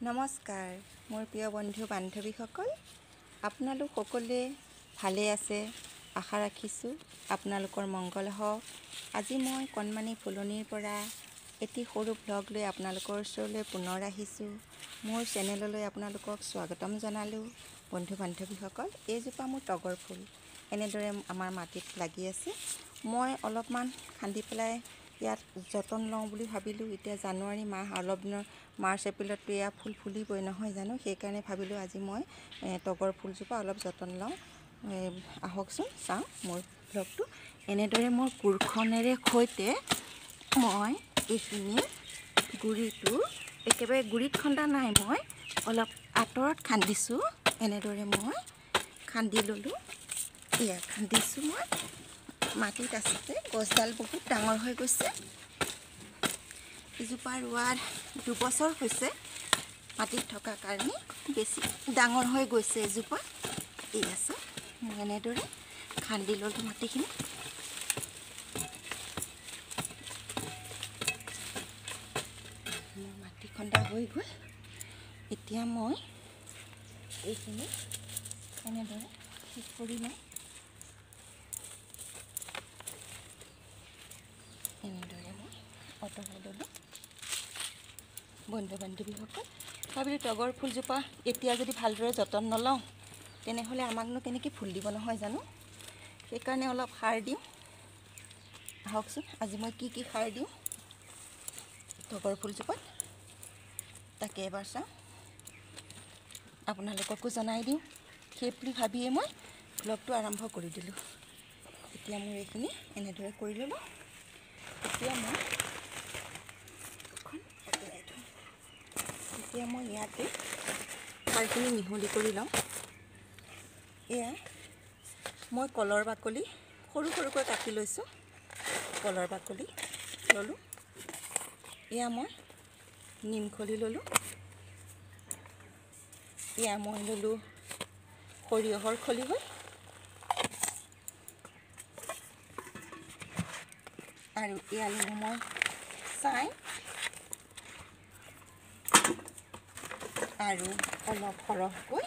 নমস্কাৰ মোৰ প্ৰিয় বন্ধু বান্ধৱীসকল আপোনালোক সকলোৱে ভালে আছে? আশা ৰাখিছোঁ আপোনালোকৰ মংগল হওক। আজি মই কণমানি ফুলনিৰ পৰা এটি সৰু ভ্লগ লৈ আপোনালোকৰ ওচৰলৈ পুনৰ আহিছোঁ। মোৰ চেনেললৈ আপোনালোকক স্বাগতম জনালোঁ। বন্ধু বান্ধৱীসকল এইজোপা মোৰ তগৰ ফুল। এনেদৰে আমাৰ মাটিত লাগি আছে। মই অলপমান খান্দি পেলাই ইয়াত যতন লওঁ বুলি ভাবিলোঁ। এতিয়া জানুৱাৰী মাহ অলপ দিনৰ মাৰ্চ এপ্ৰিলততো এয়া ফুল ফুলিবই নহয় জানো? সেইকাৰণে ভাবিলোঁ আজি মই তগৰ ফুলজোপা অলপ যতন লওঁ। আহকচোন চাওঁ মোৰ ব্লগটো। এনেদৰে মোৰ কোৰখনেৰে সৈতে মই এইখিনি গুড়িটো একেবাৰে গুড়িত খন্দা নাই মই অলপ আঁতৰত খান্দিছোঁ। এনেদৰে মই খান্দি ল'লোঁ। এয়া খান্দিছোঁ মই। মাটিত আছিলে গছডাল বহুত ডাঙৰ হৈ গৈছে। এজোপা ৰোৱাৰ দুবছৰ হৈছে মাটিত থকা কাৰণে বেছি ডাঙৰ হৈ গৈছে এজোপা। এই আছে মই এনেদৰে খান্দি ল'লোঁ মাটিখিনি। মাটি খন্দা হৈ গ'ল। এতিয়া মই এইখিনি এনেদৰে ঠিক কৰি লওঁ এনেদৰে মই ল'লোঁ বন্ধু বান্ধৱীসকল ভাবিলোঁ তগৰ ফুলজোপা এতিয়া যদি ভালদৰে যতন নলওঁ তেনেহ'লে আমাকনো কেনেকৈ ফুল দিব নহয় জানো? সেইকাৰণে অলপ সাৰ দিওঁ আহকচোন আজি মই কি কি সাৰ দিওঁ তগৰ ফুলজোপাত তাকে এবাৰ চাওঁ। আপোনালোককো জনাই দিওঁ। সেই বুলি ভাবিয়ে মই ব্লগটো আৰম্ভ কৰি দিলোঁ। এতিয়া মোৰ এইখিনি এনেদৰে কৰি ল'লোঁ। এতিয়া মই এতিয়া মই ইয়াতে সাৰখিনি মিহলি কৰি লওঁ। এয়া মই কলৰ বাকলি সৰু সৰুকৈ কাটি লৈছোঁ। কলৰ বাকলি ল'লোঁ। এয়া মই নিমখলি ল'লোঁ। এয়া মই ল'লোঁ সৰিয়হৰ খলিহৈ আৰু এয়া ল'লোঁ মই ছাই। আৰু অলপ সৰহকৈ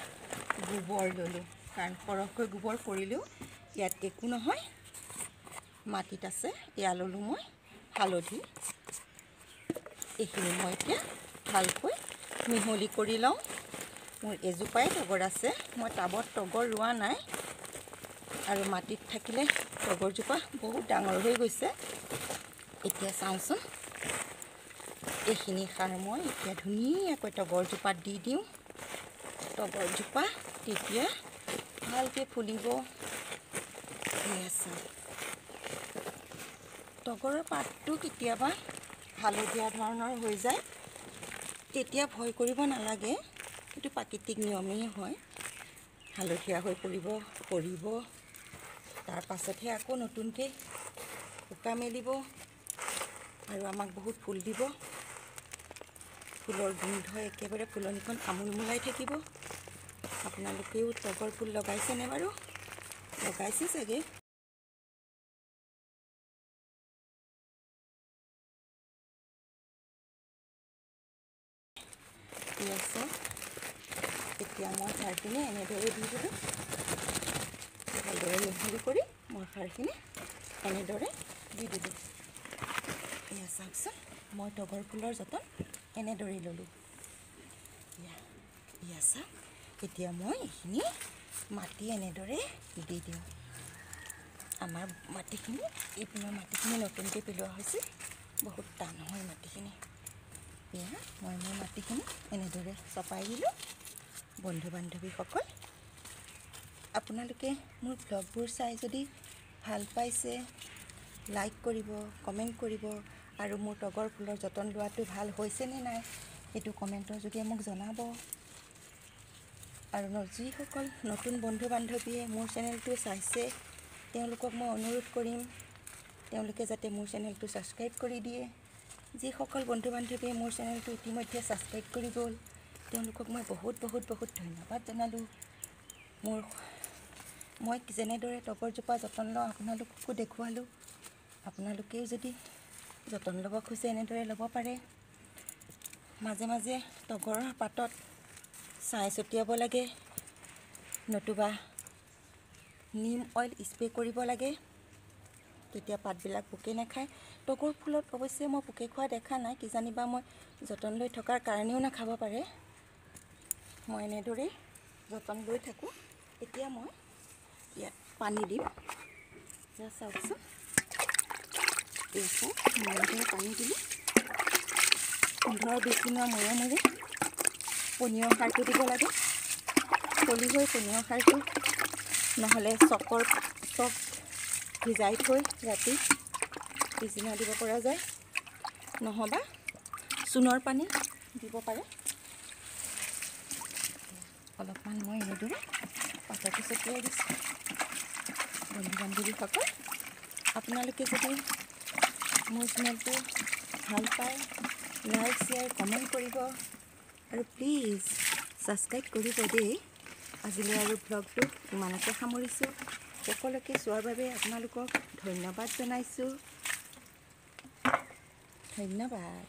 গোবৰ ল'লোঁ। কাৰণ সৰহকৈ গোবৰ পৰিলেও ইয়াত একো নহয়। মাটিত আছে এয়া ল'লোঁ মই হালধি। এইখিনি মই এতিয়া ভালকৈ মিহলি কৰি লওঁ। মোৰ এজোপাই তগৰ আছে মই টাবত তগৰ ৰোৱা নাই। আৰু মাটিত থাকিলে তগৰজোপা বহুত ডাঙৰ হৈ গৈছে। এতিয়া চাওঁচোন। এইখিনি সাৰ মই এতিয়া ধুনীয়াকৈ তগৰজোপাত দি দিওঁ। তগৰজোপা তেতিয়া ভালকৈ ফুলিব। চাওঁ তগৰৰ পাতটো কেতিয়াবা হালধীয়া ধৰণৰ হৈ যায়। তেতিয়া ভয় কৰিব নালাগে সেইটো প্ৰাকৃতিক নিয়মেই হয়। হালধীয়া হৈ পৰিব সৰিব। তাৰ পাছতহে আকৌ নতুনকৈ শুকা মেলিব আৰু আমাক বহুত ফুল দিব। ফুলৰ গোন্ধ একেবাৰে ফুলনিখন আমোলমোলাই থাকিব। আপোনালোকেও তগৰ ফুল লগাইছেনে বাৰু? লগাইছে চাগে। আছে। এতিয়া মই সাৰখিনি এনেদৰে দি দিলোঁ। ভালদৰে মিহলি কৰি মই সাৰখিনি এনেদৰে দি দিলোঁ। এয়া চাওকচোন মই তগৰ ফুলৰ যতন এনেদৰেই ল'লোঁ। এয়া চাওক এতিয়া মই এইখিনি মাটি এনেদৰে দি দিওঁ। আমাৰ মাটিখিনি এইপিনৰ মাটিখিনি নতুনকৈ পেলোৱা হৈছিল বহুত টান হয় মাটিখিনি। এয়া মই মোৰ মাটিখিনি এনেদৰে চপাই দিলোঁ। বন্ধু বান্ধৱীসকল আপোনালোকে মোৰ ব্লগবোৰ চাই যদি ভাল পাইছে লাইক কৰিব কমেণ্ট কৰিব আৰু মোৰ তগৰ ফুলৰ যতন লোৱাটো ভাল হৈছেনে নাই সেইটো কমেণ্টৰ যোগে মোক জনাব। আৰু ন- যিসকল নতুন বন্ধু বান্ধৱীয়ে মোৰ চেনেলটো চাইছে তেওঁলোকক মই অনুৰোধ কৰিম তেওঁলোকে যাতে মোৰ চেনেলটো ছাবস্ক্ৰাইব কৰি দিয়ে। যিসকল বন্ধু বান্ধৱীয়ে মোৰ চেনেলটো ইতিমধ্যে ছাবস্ক্ৰাইব কৰি গ'ল তেওঁলোকক মই বহুত বহুত বহুত ধন্যবাদ জনালোঁ। মোৰ মই যেনেদৰে তগৰজোপা যতন লওঁ আপোনালোককো দেখুৱালোঁ। আপোনালোকেও যদি যতন ল'ব খোজে এনেদৰে ল'ব পাৰে। মাজে মাজে তগৰৰ পাতত ছাই ছটিয়াব লাগে নতুবা নিম অইল স্প্ৰে কৰিব লাগে। তেতিয়া পাতবিলাক পোকে নাখায়। তগৰ ফুলত অৱশ্যে মই পোকে খোৱা দেখা নাই কিজানিবা মই যতন লৈ থকাৰ কাৰণেও নাখাব পাৰে। মই এনেদৰেই যতন লৈ থাকোঁ। এতিয়া মই ইয়াত পানী দিম। এয়া চাওকচোন। মই এনেদৰে পানী দিলোঁ। পোন্ধৰ বিছ দিনৰ মূৰে মূৰে পনীয় সাৰটো দিব লাগে। খলি হৈ পনীয় সাৰটো নহ'লে চকৰ চক ভিজাই থৈ ৰাতি পিছদিনা দিব পৰা যায়। নহ'বা চূণৰ পানী দিব পাৰে। অলপমান মই এনেদৰে পাতটো ছটিয়াই দিছোঁ। বন্ধু বান্ধৱীসকল আপোনালোকে যদি মোৰ চেনেলটো ভাল পায় লাইক শ্বেয়াৰ কমেণ্ট কৰিব। আৰু প্লিজ ছাবস্ক্ৰাইব কৰিব দেই। আজিলৈ আৰু ব্লগটো ইমানতে সামৰিছোঁ। সকলোকে চোৱাৰ বাবে আপোনালোকক ধন্যবাদ জনাইছোঁ। ধন্যবাদ।